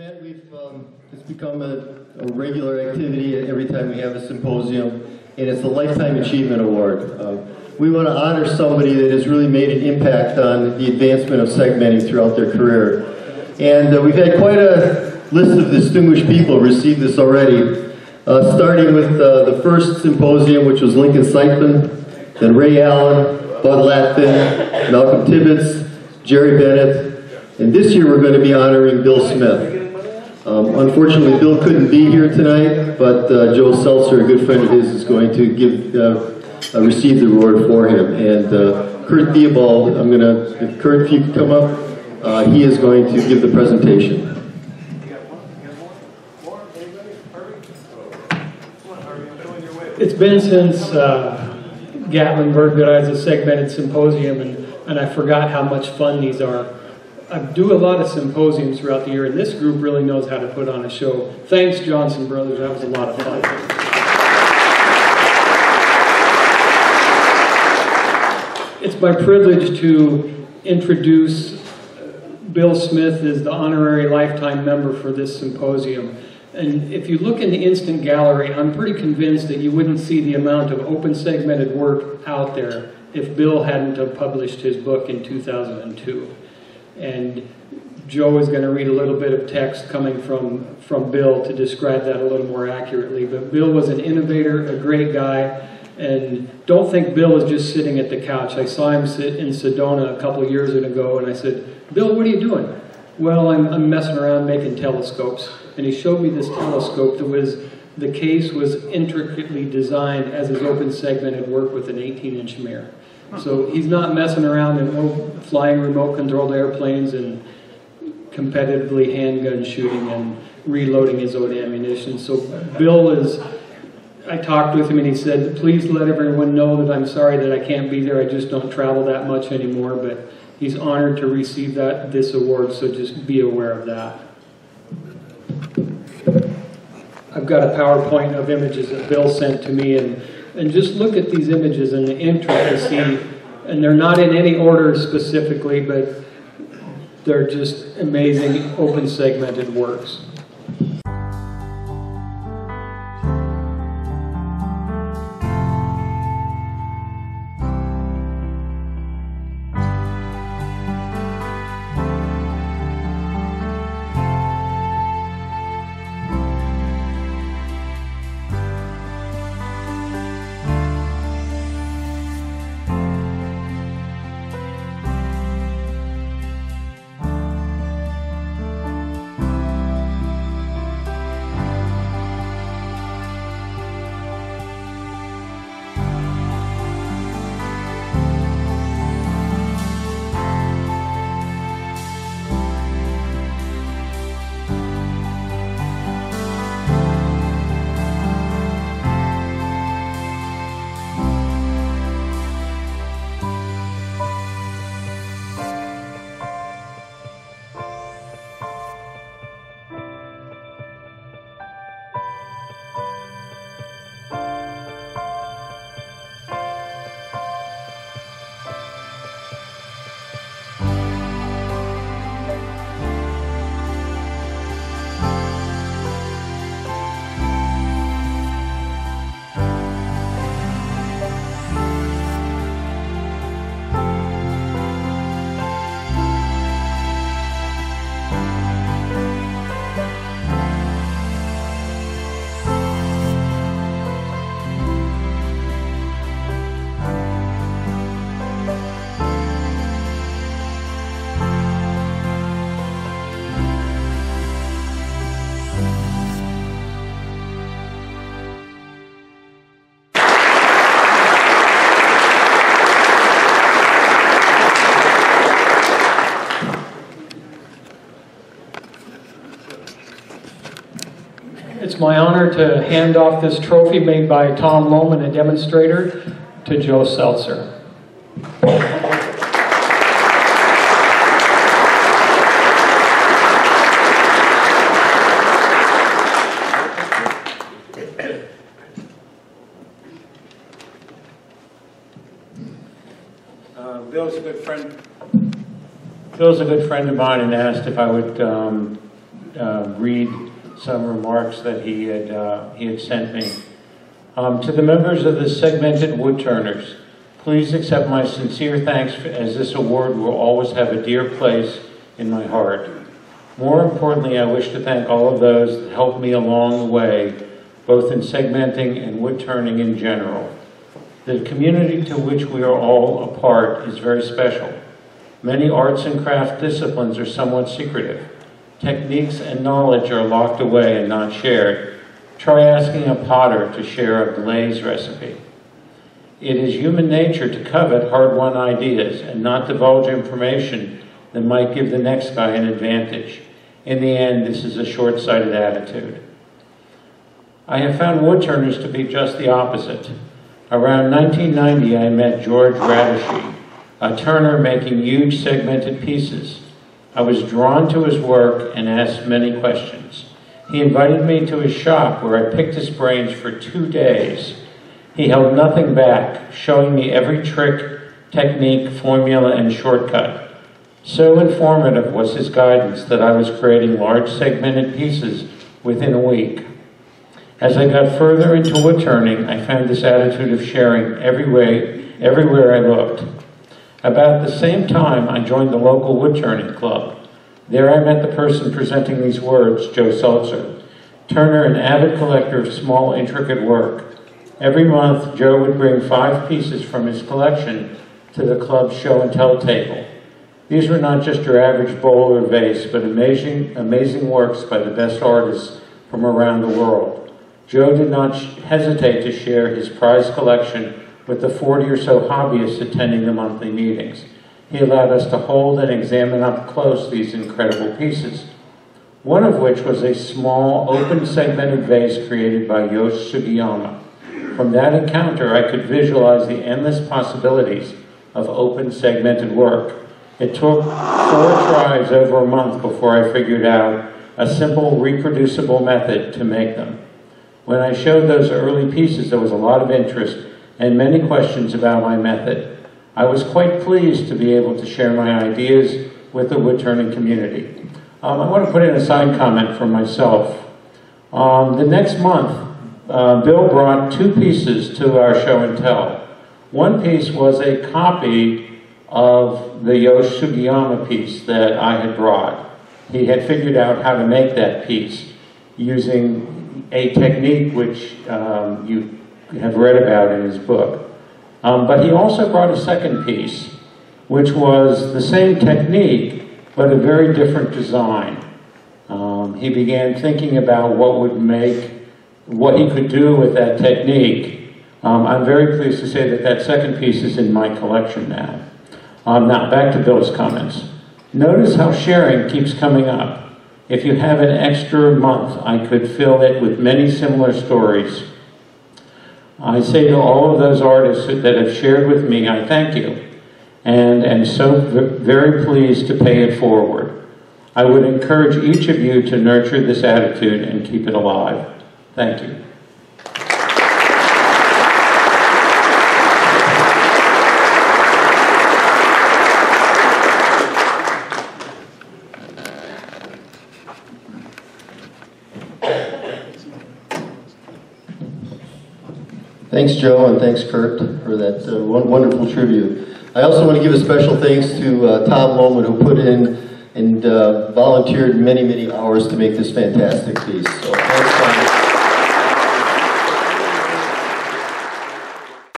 event, we've, um, it's become a, a regular activity every time we have a symposium, and it's the Lifetime Achievement Award. Uh, we want to honor somebody that has really made an impact on the advancement of segmenting throughout their career. And uh, we've had quite a list of distinguished people receive this already, uh, starting with uh, the first symposium, which was Lincoln Seitzman, then Ray Allen, Bud Latven, Malcolm Tibbetts, Jerry Bennett, and this year we're going to be honoring Bill Smith. Um, unfortunately, Bill couldn't be here tonight, but uh, Joe Seltzer, a good friend of his, is going to give uh, uh, receive the award for him. And uh, Curt Theobald, I'm going to, if Curt, if you could come up, uh, he is going to give the presentation. It's been since Gatlinburg that I was a segmented symposium, and, and I forgot how much fun these are. I do a lot of symposiums throughout the year, and this group really knows how to put on a show. Thanks, Johnson Brothers. That was a lot of fun. It's my privilege to introduce uh, Bill Smith as the honorary lifetime member for this symposium. And if you look in the instant gallery, I'm pretty convinced that you wouldn't see the amount of open segmented work out there if Bill hadn't have published his book in 2002. And Joe is going to read a little bit of text coming from, from Bill to describe that a little more accurately. But Bill was an innovator, a great guy, and don't think Bill is just sitting at the couch. I saw him sit in Sedona a couple years ago, and I said, Bill, what are you doing? Well, I'm, I'm messing around making telescopes. And he showed me this telescope that was, the case was intricately designed as his open segmented work with an 18 inch mirror. So he's not messing around and flying remote controlled airplanes and competitively handgun shooting and reloading his own ammunition. So Bill is, I talked with him and he said, please let everyone know that I'm sorry that I can't be there. I just don't travel that much anymore, but he's honored to receive that this award, so just be aware of that. I've got a PowerPoint of images that Bill sent to me, and, and just look at these images and the intricacy, and they're not in any order specifically, but they're just amazing open segmented works. Honor to hand off this trophy made by Tom Lohman, a demonstrator, to Joe Seltzer. Uh, Bill's a good friend. Bill's a good friend of mine and asked if I would um, uh, read some remarks that he had, uh, he had sent me. Um, To the members of the segmented woodturners, please accept my sincere thanks for- as this award will always have a dear place in my heart. More importantly, I wish to thank all of those that helped me along the way, both in segmenting and wood turning in general. The community to which we are all a part is very special. Many arts and craft disciplines are somewhat secretive. Techniques and knowledge are locked away and not shared. Try asking a potter to share a glaze recipe. It is human nature to covet hard-won ideas and not divulge information that might give the next guy an advantage. In the end, this is a short-sighted attitude. I have found woodturners to be just the opposite. Around 1990, I met George Radeschi, a turner making huge segmented pieces. I was drawn to his work and asked many questions. He invited me to his shop where I picked his brains for two days. He held nothing back, showing me every trick, technique, formula, and shortcut. So informative was his guidance that I was creating large segmented pieces within a week. As I got further into wood turning, I found this attitude of sharing every way, everywhere I looked. About the same time, I joined the local wood turning club. There I met the person presenting these words, Joe Seltzer, turner an avid collector of small, intricate work. Every month, Joe would bring five pieces from his collection to the club's show and tell table. These were not just your average bowl or vase, but amazing, amazing works by the best artists from around the world. Joe did not hesitate to share his prized collection with the 40 or so hobbyists attending the monthly meetings. He allowed us to hold and examine up close these incredible pieces, one of which was a small, open segmented vase created by Yosh Sugiyama. From that encounter, I could visualize the endless possibilities of open segmented work. It took four tries over a month before I figured out a simple, reproducible method to make them. When I showed those early pieces, there was a lot of interest and many questions about my method. I was quite pleased to be able to share my ideas with the wood turning community. Um, I want to put in a side comment for myself. Um, the next month, uh, Bill brought two pieces to our show and tell. One piece was a copy of the Yosh Sugiyama piece that I had brought. He had figured out how to make that piece using a technique which um, you have read about in his book. Um, but he also brought a second piece, which was the same technique, but a very different design. Um, he began thinking about what would make, what he could do with that technique. Um, I'm very pleased to say that that second piece is in my collection now. Um, now, back to Bill's comments. Notice how sharing keeps coming up. If you have an extra month, I could fill it with many similar stories. I say to all of those artists that have shared with me, I thank you, and am so very pleased to pay it forward. I would encourage each of you to nurture this attitude and keep it alive. Thank you. Thanks, Joe, and thanks, Curt, for that uh, wonderful tribute. I also want to give a special thanks to uh, Tom Lohman, who put in and uh, volunteered many, many hours to make this fantastic piece. So thanks.